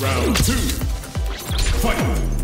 Round two. Fight!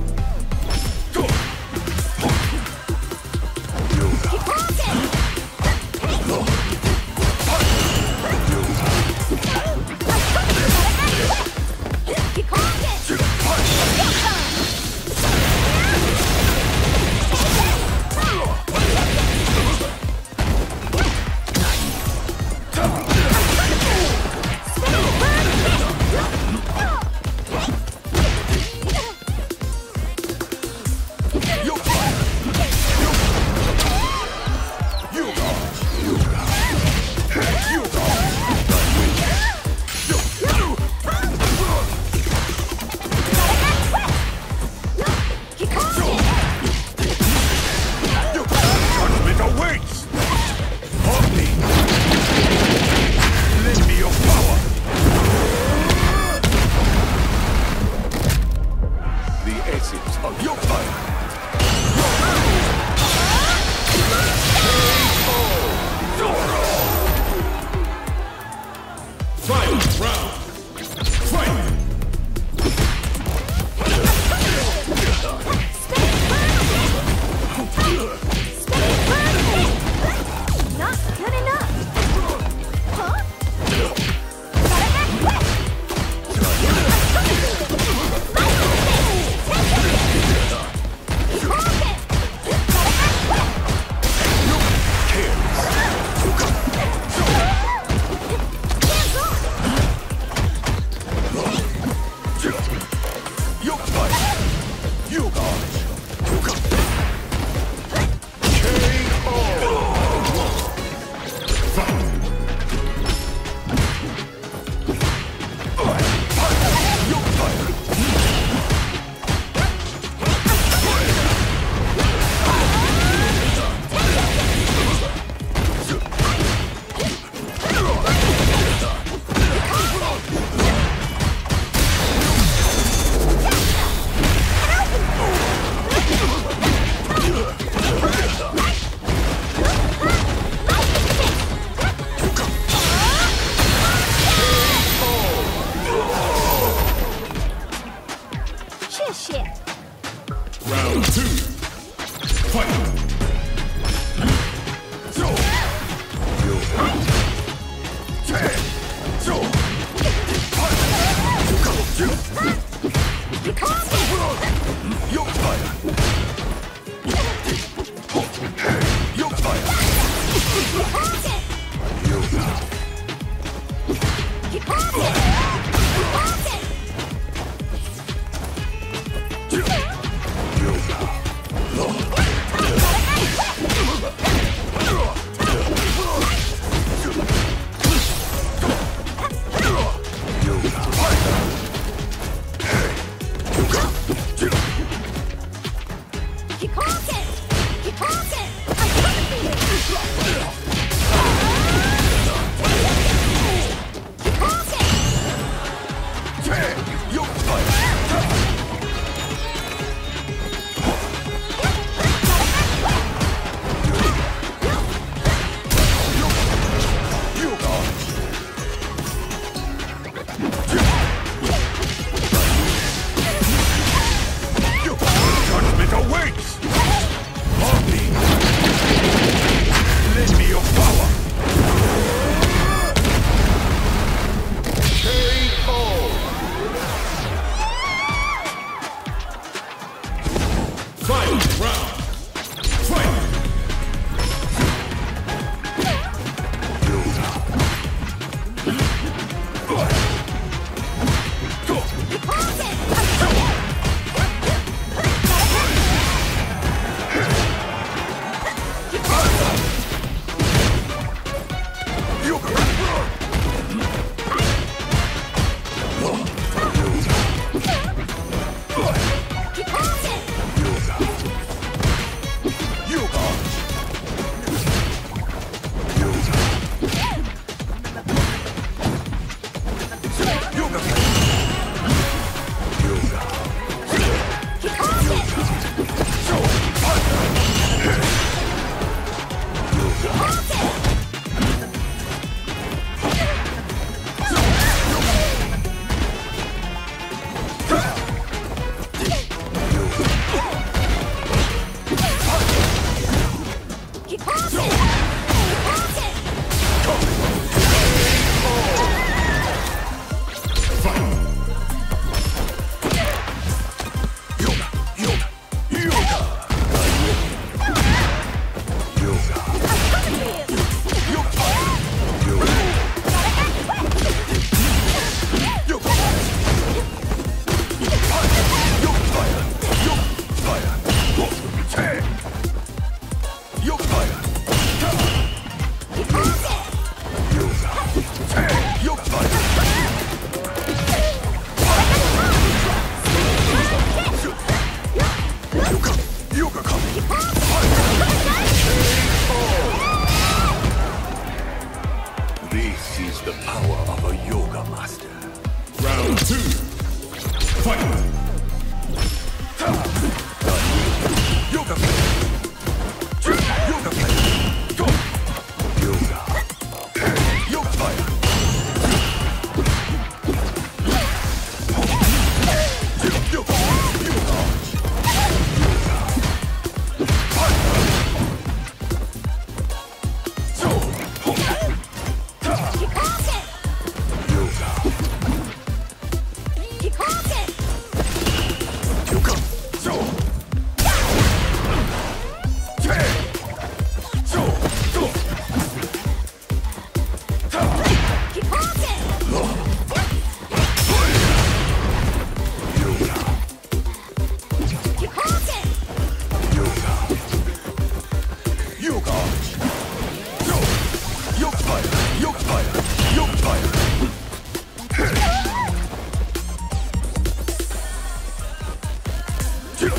This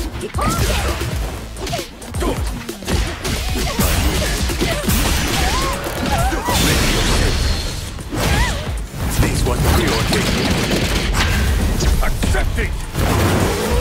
one priority. Accepting!